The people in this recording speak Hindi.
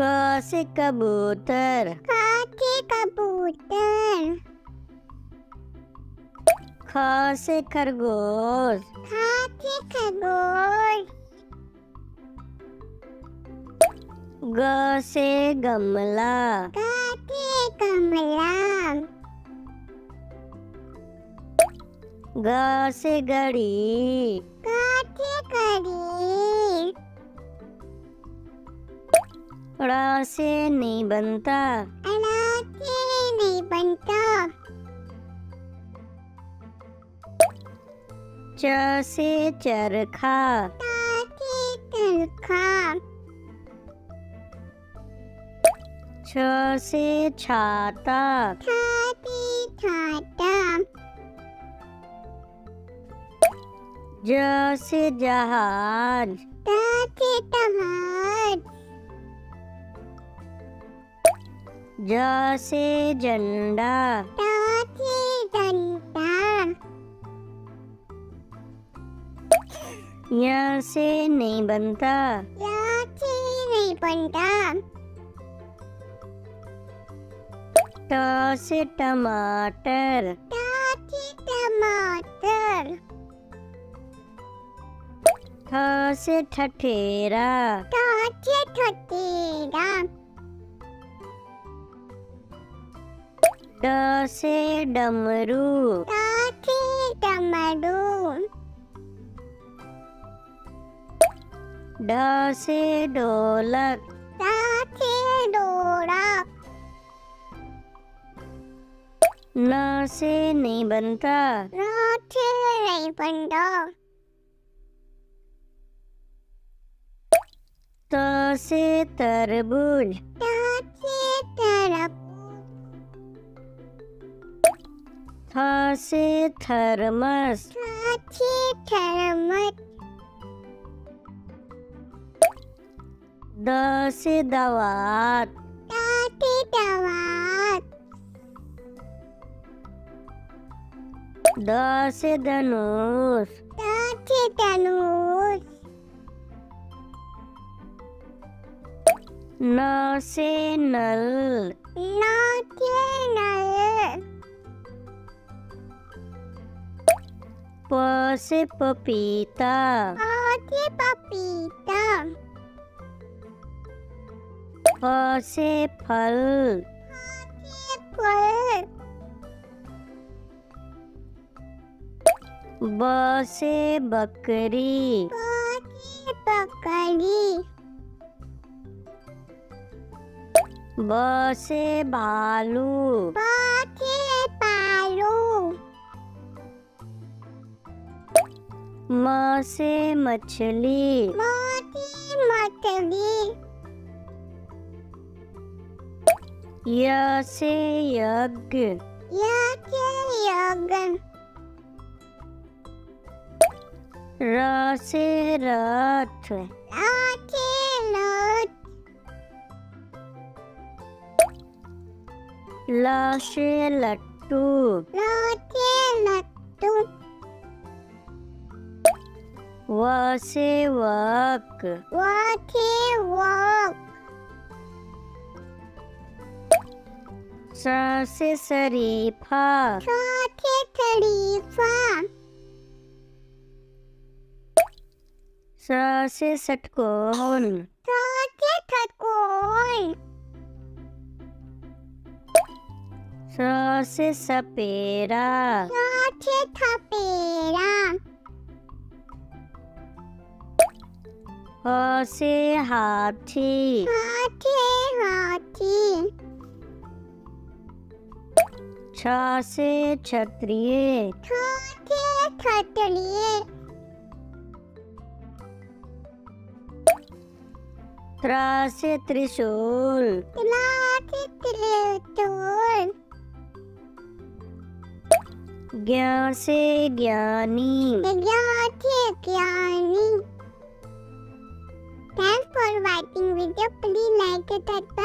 क से कबूतर? क से कबूतर? ख से खरगोश? ख से खरगोश? ग से गमला? ग से गमला? ग से घड़ी? ग से घड़ी? ड़ से नहीं बनता। अनाज से नहीं बनता च से चरखा चरखा छ से छाता। से छाता। ज से जहाज़। ता से जहाज़ ज से झंडा। ता से डंडा य से नहीं बनता। या से नहीं बनता। ट से टमाटर। ता से टमाटर। ठ से ठठेरा। ता से ठठेरा। ड से डमरू। ता से डमरू। ढ से ढोलक ता से ढोलक न से नहीं बनता। से नहीं बनता। त से तरबूज। ता से थर्मस। से थर्मस। द से दवात। से दवात। द से धनुष। से धनुष। न से नल। ना से नल। प से पपीता। पा से पपीता। फ से फल। फल ब से बकरी। बकरी ब से भालू से म से मछली। मछली। य से यज्ञ। या से यज्ञ। र से रथ लट ल से लट्टू। ला लट्टू। वक वा से वक स शरीफा सा से शरीफा स से षटकोण सा से खटकोण स से सपेरा सा से थपेरा ह से हाथी। हाथी हाथी। छ से क्षत्रिय त्र से त्रिशूल। त्रितोल से ज्ञानी। ज्ञाते ज्ञानी। get at that